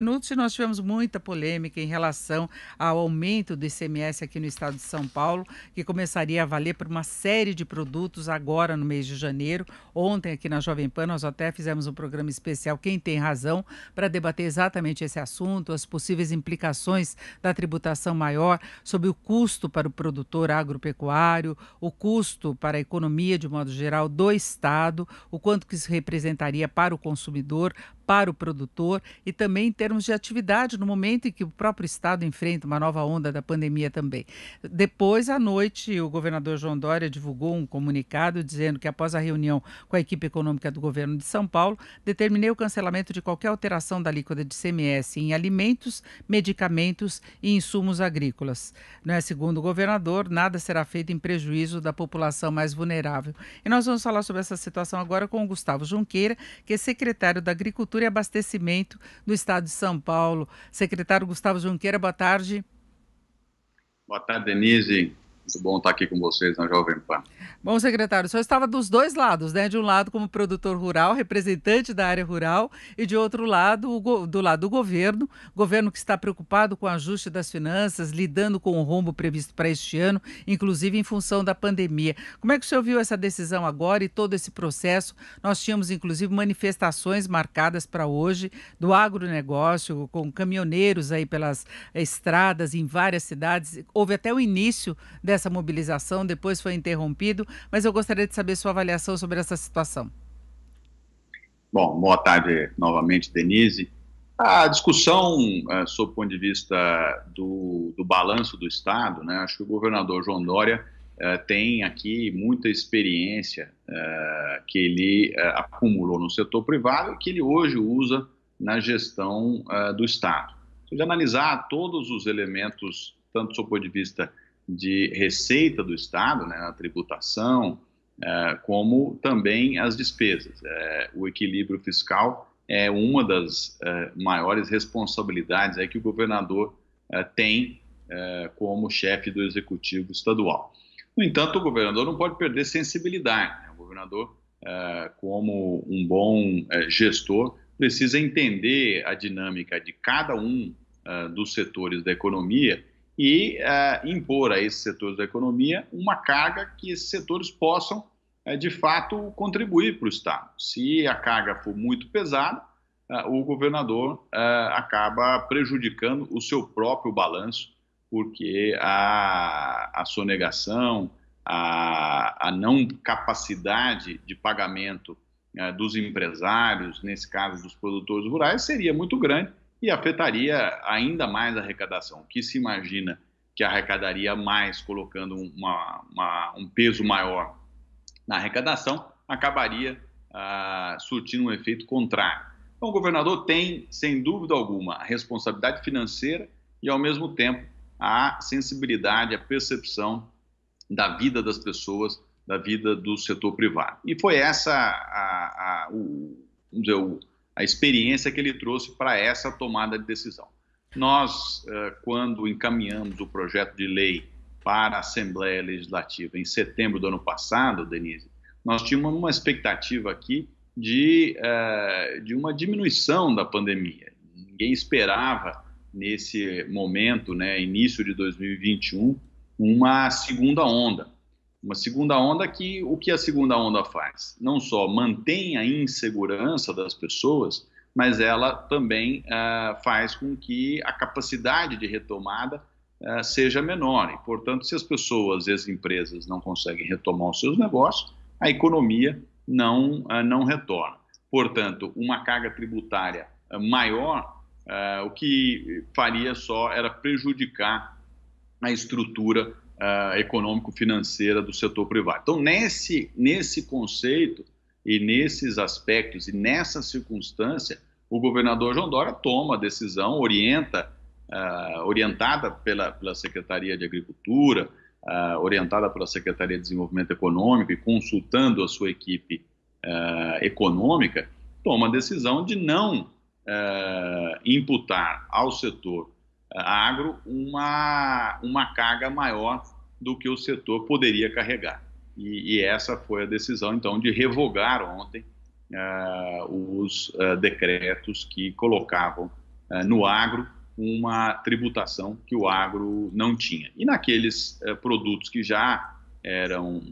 minutos nós tivemos muita polêmica em relação ao aumento do ICMS aqui no estado de São Paulo, que começaria a valer por uma série de produtos agora no mês de janeiro. Ontem, aqui na Jovem Pan, nós até fizemos um programa especial Quem Tem Razão para debater exatamente esse assunto, as possíveis implicações da tributação maior sobre o custo para o produtor agropecuário, o custo para a economia de modo geral do estado, o quanto que isso representaria para o consumidor, para o produtor e também em termos de atividade no momento em que o próprio estado enfrenta uma nova onda da pandemia também. Depois, à noite, o governador João Dória divulgou um comunicado dizendo que após a reunião com a equipe econômica do governo de São Paulo, determinei o cancelamento de qualquer alteração da alíquota de CMS em alimentos, medicamentos e insumos agrícolas. Não é segundo o governador, nada será feito em prejuízo da população mais vulnerável. E nós vamos falar sobre essa situação agora com o Gustavo Junqueira, que é secretário da Agricultura Agricultura e Abastecimento do Estado de São Paulo. Secretário Gustavo Junqueira, boa tarde. Boa tarde, Denise. Muito bom estar aqui com vocês na Jovem Pan. Bom, secretário, o senhor estava dos dois lados, né? De um lado como produtor rural, representante da área rural, e de outro lado, do lado do governo, governo que está preocupado com o ajuste das finanças, lidando com o rombo previsto para este ano, inclusive em função da pandemia. Como é que o senhor viu essa decisão agora e todo esse processo? Nós tínhamos, inclusive, manifestações marcadas para hoje do agronegócio, com caminhoneiros aí pelas estradas em várias cidades. Houve até o início dessa essa mobilização, depois foi interrompido, mas eu gostaria de saber sua avaliação sobre essa situação. Bom, boa tarde novamente, Denise. A discussão, é, sob o ponto de vista do, do balanço do Estado, né, acho que o governador João Dória é, tem aqui muita experiência é, que ele acumulou no setor privado e que ele hoje usa na gestão do Estado. Se analisar todos os elementos, tanto do ponto de vista de receita do Estado, né, a tributação, é, como também as despesas. É, o equilíbrio fiscal é uma das é, maiores responsabilidades aí que o governador é, tem é, como chefe do executivo estadual. No entanto, o governador não pode perder sensibilidade. Né? O governador, é, como um bom gestor, precisa entender a dinâmica de cada um dos setores da economia e uh, impor a esses setores da economia uma carga que esses setores possam, uh, de fato, contribuir para o Estado. Se a carga for muito pesada, uh, o governador acaba prejudicando o seu próprio balanço, porque a, a sonegação, a, a não capacidade de pagamento dos empresários, nesse caso dos produtores rurais, seria muito grande e afetaria ainda mais a arrecadação. Que se imagina que arrecadaria mais, colocando uma, uma, um peso maior na arrecadação, acabaria ah, surtindo um efeito contrário. Então, o governador tem, sem dúvida alguma, a responsabilidade financeira e, ao mesmo tempo, a sensibilidade, a percepção da vida das pessoas, da vida do setor privado. E foi essa a, a, o, dizer, o, a experiência que ele trouxe para essa tomada de decisão. Nós, eh, quando encaminhamos o projeto de lei para a Assembleia Legislativa em setembro do ano passado, Denise, nós tínhamos uma expectativa aqui de, eh, de uma diminuição da pandemia. Ninguém esperava, nesse momento, né, início de 2021, uma segunda onda. Uma segunda onda que o que a segunda onda faz? Não só mantém a insegurança das pessoas, mas ela também uh, faz com que a capacidade de retomada uh, seja menor. E, portanto, se as pessoas e as empresas não conseguem retomar os seus negócios, a economia não, uh, não retorna. Portanto, uma carga tributária maior, o que faria só era prejudicar a estrutura uh, econômico-financeira do setor privado. Então, nesse, nesse conceito e nesses aspectos e nessa circunstância, o governador João Dória toma a decisão, orienta, uh, orientada pela, pela Secretaria de Agricultura, uh, orientada pela Secretaria de Desenvolvimento Econômico e consultando a sua equipe uh, econômica, toma a decisão de não imputar ao setor agro uma, uma carga maior do que o setor poderia carregar. E, e essa foi a decisão, então, de revogar ontem uh, os uh, decretos que colocavam no agro uma tributação que o agro não tinha. E naqueles produtos que já eram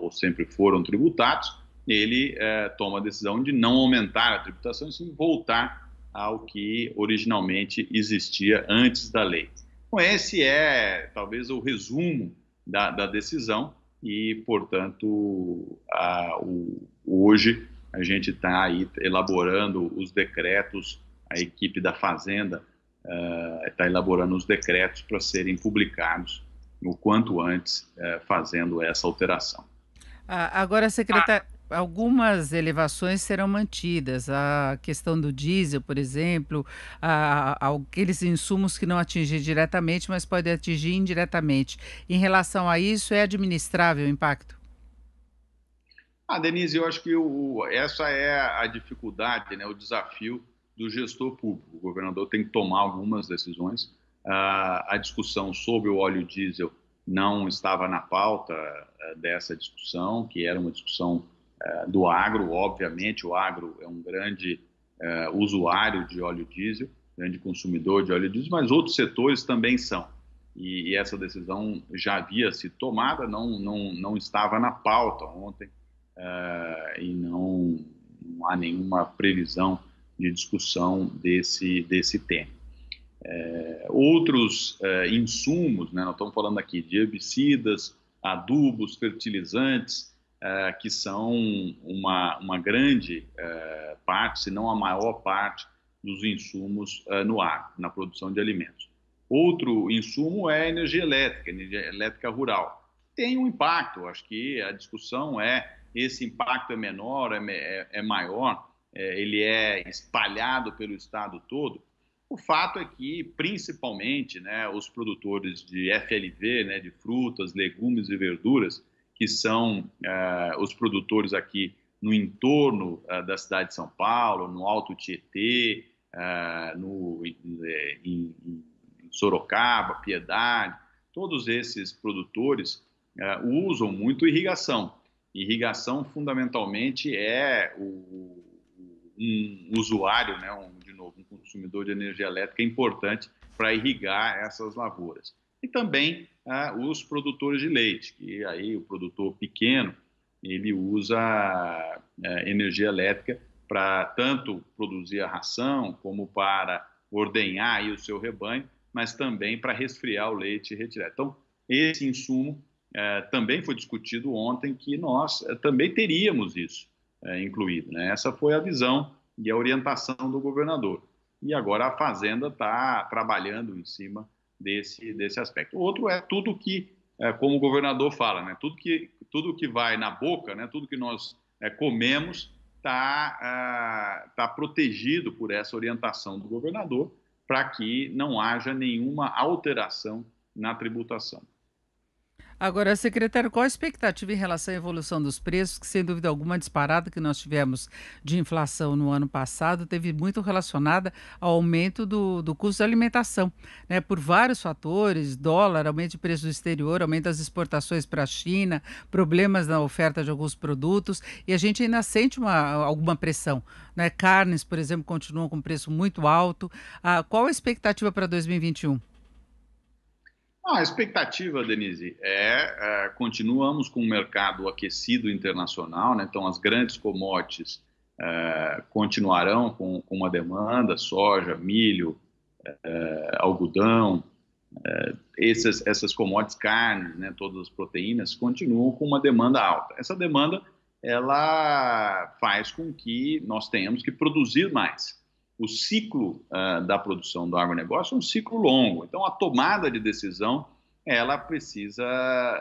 ou sempre foram tributados, ele toma a decisão de não aumentar a tributação e sim voltar ao que originalmente existia antes da lei. Então, esse é talvez o resumo da, da decisão e, portanto, a, o, hoje a gente está aí elaborando os decretos, a equipe da Fazenda está uh, elaborando os decretos para serem publicados o quanto antes, uh, fazendo essa alteração. Ah, agora, secretário, algumas elevações serão mantidas. A questão do diesel, por exemplo, a, a, aqueles insumos que não atingem diretamente, mas podem atingir indiretamente. Em relação a isso, é administrável o impacto? Ah, Denise, eu acho que o, essa é a dificuldade, né, o desafio do gestor público. O governador tem que tomar algumas decisões. Uh, a discussão sobre o óleo diesel não estava na pauta uh, dessa discussão, que era uma discussão do agro, obviamente, o agro é um grande usuário de óleo diesel, grande consumidor de óleo diesel, mas outros setores também são. E, e essa decisão já havia sido tomada, não, não, não estava na pauta ontem, uh, e não, não, há nenhuma previsão de discussão desse, desse tema. Uh, outros uh, insumos, né, nós estamos falando aqui de herbicidas, adubos, fertilizantes, que são uma, uma grande parte, se não a maior parte, dos insumos no ar, na produção de alimentos. Outro insumo é a energia elétrica, energia elétrica rural. Tem um impacto, acho que a discussão é esse impacto é menor, é, é, é maior, é, ele é espalhado pelo estado todo. O fato é que, principalmente, né, os produtores de FLV, né, de frutas, legumes e verduras, que são uh, os produtores aqui no entorno uh, da cidade de São Paulo, no Alto Tietê, uh, no, em, em, Sorocaba, Piedade, todos esses produtores usam muito irrigação. Irrigação, fundamentalmente, é o, um usuário, né, um, de novo, um consumidor de energia elétrica importante para irrigar essas lavouras. E também ah, os produtores de leite, que aí o produtor pequeno, ele usa ah, energia elétrica para tanto produzir a ração, como para ordenhar aí o seu rebanho, mas também para resfriar o leite e retirar. Então, esse insumo é, também foi discutido ontem que nós é, também teríamos isso é, incluído. Né? Essa foi a visão e a orientação do governador. E agora a Fazenda está trabalhando em cima desse, desse aspecto. O outro é tudo que, é, como o governador fala, né? tudo, que, tudo que vai na boca, né? tudo que nós é, comemos, está é, tá protegido por essa orientação do governador para que não haja nenhuma alteração na tributação. Agora, secretário, qual a expectativa em relação à evolução dos preços, que sem dúvida alguma a disparada que nós tivemos de inflação no ano passado teve muito relacionada ao aumento do, do custo da alimentação, né? Por vários fatores, dólar, aumento de preço do exterior, aumento das exportações para a China, problemas na oferta de alguns produtos, e a gente ainda sente uma, alguma pressão. Né? Carnes, por exemplo, continuam com preço muito alto. Ah, qual a expectativa para 2021? A expectativa, Denise, é, é, continuamos com um mercado aquecido internacional, né? então as grandes commodities é, continuarão com, com, uma demanda, soja, milho, é, algodão, é, essas, essas commodities, carnes, né? todas as proteínas, continuam com uma demanda alta. Essa demanda, ela faz com que nós tenhamos que produzir mais o ciclo uh, da produção do agronegócio é um ciclo longo. Então, a tomada de decisão ela precisa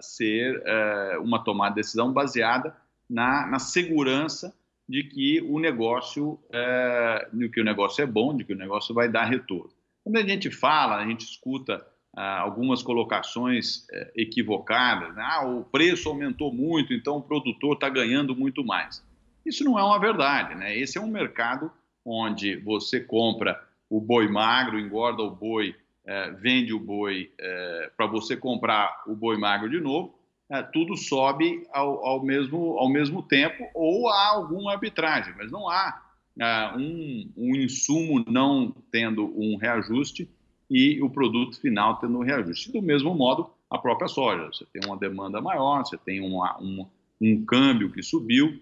ser uh, uma tomada de decisão baseada na, na, segurança de que o negócio uh, de que o negócio é bom, de que o negócio vai dar retorno. Quando a gente fala, a gente escuta algumas colocações equivocadas, né? ah, o preço aumentou muito, então o produtor está ganhando muito mais. Isso não é uma verdade, né? Esse é um mercado onde você compra o boi magro, engorda o boi, é, vende o boi é, para você comprar o boi magro de novo, é, tudo sobe ao, ao, mesmo, ao mesmo tempo ou há alguma arbitragem, mas não há um, um insumo não tendo um reajuste e o produto final tendo um reajuste. Do mesmo modo, a própria soja. Você tem uma demanda maior, você tem uma, um, um câmbio que subiu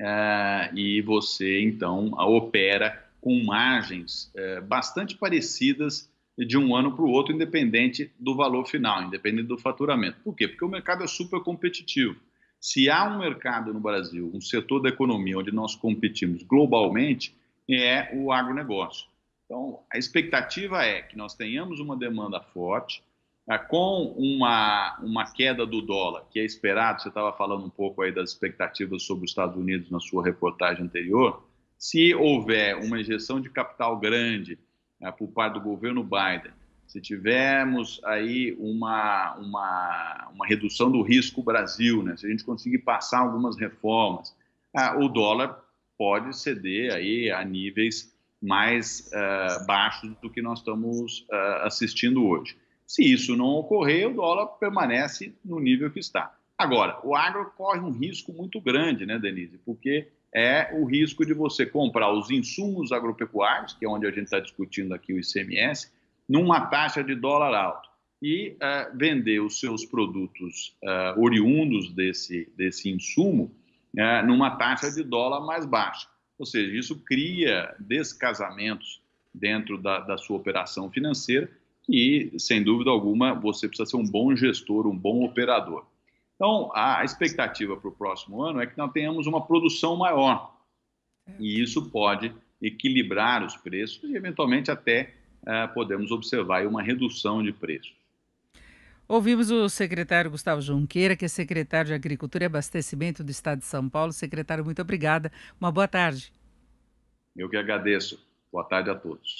uh, e você, então, opera com margens uh, bastante parecidas de um ano para o outro, independente do valor final, independente do faturamento. Por quê? Porque o mercado é super competitivo. Se há um mercado no Brasil, um setor da economia onde nós competimos globalmente, é o agronegócio. Então, a expectativa é que nós tenhamos uma demanda forte, com uma, uma queda do dólar, que é esperado, você estava falando um pouco aí das expectativas sobre os Estados Unidos na sua reportagem anterior, se houver uma injeção de capital grande é, por parte do governo Biden, se tivermos aí uma, uma, uma redução do risco Brasil, né, se a gente conseguir passar algumas reformas, ah, o dólar pode ceder aí a níveis mais uh, baixos do que nós estamos uh, assistindo hoje. Se isso não ocorrer, o dólar permanece no nível que está. Agora, o agro corre um risco muito grande, né, Denise? Porque é o risco de você comprar os insumos agropecuários, que é onde a gente está discutindo aqui o ICMS, numa taxa de dólar alto e uh, vender os seus produtos uh, oriundos desse, desse insumo uh, numa taxa de dólar mais baixa. Ou seja, isso cria descasamentos dentro da, da sua operação financeira e, sem dúvida alguma, você precisa ser um bom gestor, um bom operador. Então, a expectativa para o próximo ano é que nós tenhamos uma produção maior. E isso pode equilibrar os preços e, eventualmente, até uh, podemos observar uma redução de preços. Ouvimos o secretário Gustavo Junqueira, que é secretário de Agricultura e Abastecimento do Estado de São Paulo. Secretário, muito obrigada. Uma boa tarde. Eu que agradeço. Boa tarde a todos.